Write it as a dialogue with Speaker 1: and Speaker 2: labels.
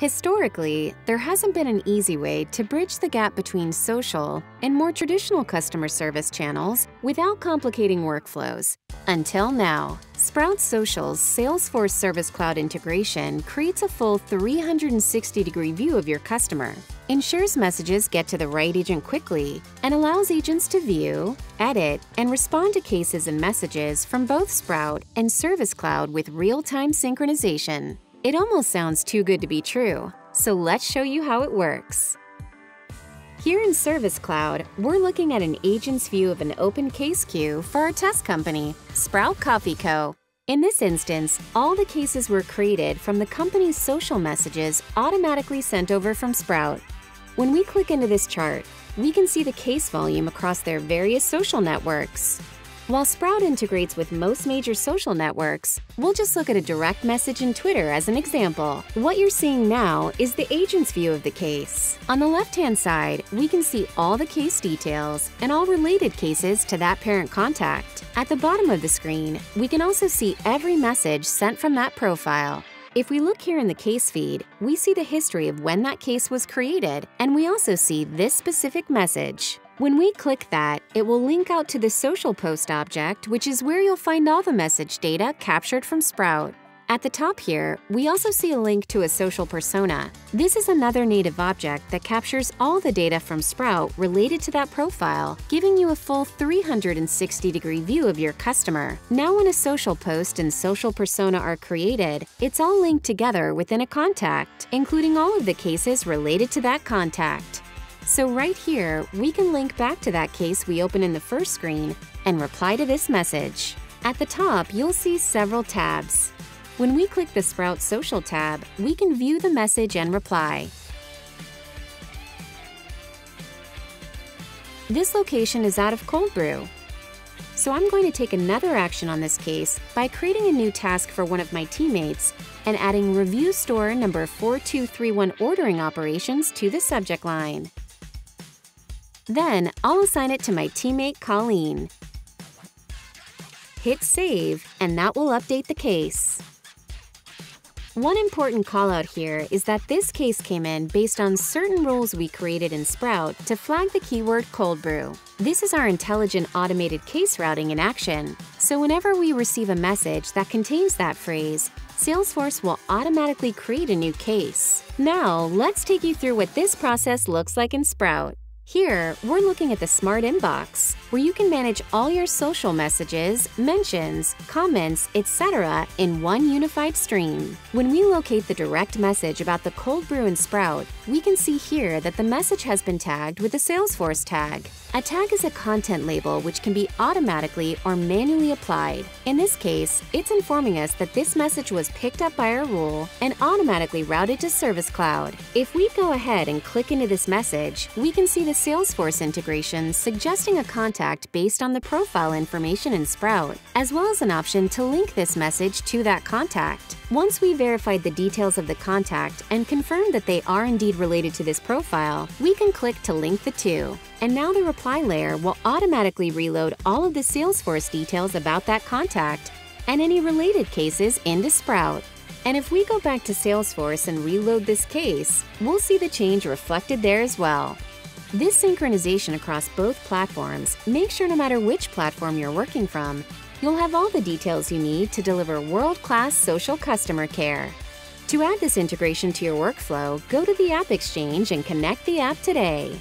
Speaker 1: Historically, there hasn't been an easy way to bridge the gap between social and more traditional customer service channels without complicating workflows. Until now, Sprout Social's Salesforce Service Cloud integration creates a full 360-degree view of your customer, ensures messages get to the right agent quickly, and allows agents to view, edit, and respond to cases and messages from both Sprout and Service Cloud with real-time synchronization. It almost sounds too good to be true, so let's show you how it works. Here in Service Cloud, we're looking at an agent's view of an open case queue for our test company, Sprout Coffee Co. In this instance, all the cases were created from the company's social messages automatically sent over from Sprout. When we click into this chart, we can see the case volume across their various social networks. While Sprout integrates with most major social networks, we'll just look at a direct message in Twitter as an example. What you're seeing now is the agent's view of the case. On the left-hand side, we can see all the case details and all related cases to that parent contact. At the bottom of the screen, we can also see every message sent from that profile. If we look here in the case feed, we see the history of when that case was created, and we also see this specific message. When we click that, it will link out to the social post object, which is where you'll find all the message data captured from Sprout. At the top here, we also see a link to a social persona. This is another native object that captures all the data from Sprout related to that profile, giving you a full 360-degree view of your customer. Now when a social post and social persona are created, it's all linked together within a contact, including all of the cases related to that contact. So right here, we can link back to that case we opened in the first screen and reply to this message. At the top, you'll see several tabs. When we click the Sprout Social tab, we can view the message and reply. This location is out of cold brew. So I'm going to take another action on this case by creating a new task for one of my teammates and adding Review Store number 4231 ordering operations to the subject line. Then I'll assign it to my teammate Colleen. Hit Save, and that will update the case. One important callout here is that this case came in based on certain rules we created in Sprout to flag the keyword cold brew. This is our intelligent automated case routing in action. So whenever we receive a message that contains that phrase, Salesforce will automatically create a new case. Now, let's take you through what this process looks like in Sprout. Here, we're looking at the Smart Inbox, where you can manage all your social messages, mentions, comments, etc. in one unified stream. When we locate the direct message about the cold brew and Sprout, we can see here that the message has been tagged with a Salesforce tag. A tag is a content label which can be automatically or manually applied. In this case, it's informing us that this message was picked up by our rule and automatically routed to Service Cloud. If we go ahead and click into this message, we can see the Salesforce integration suggesting a contact based on the profile information in Sprout, as well as an option to link this message to that contact. Once we verified the details of the contact and confirmed that they are indeed related to this profile, we can click to link the two. And now the reply layer will automatically reload all of the Salesforce details about that contact and any related cases into Sprout. And if we go back to Salesforce and reload this case, we'll see the change reflected there as well. This synchronization across both platforms makes sure no matter which platform you're working from, you'll have all the details you need to deliver world-class social customer care. To add this integration to your workflow, go to the App Exchange and connect the app today.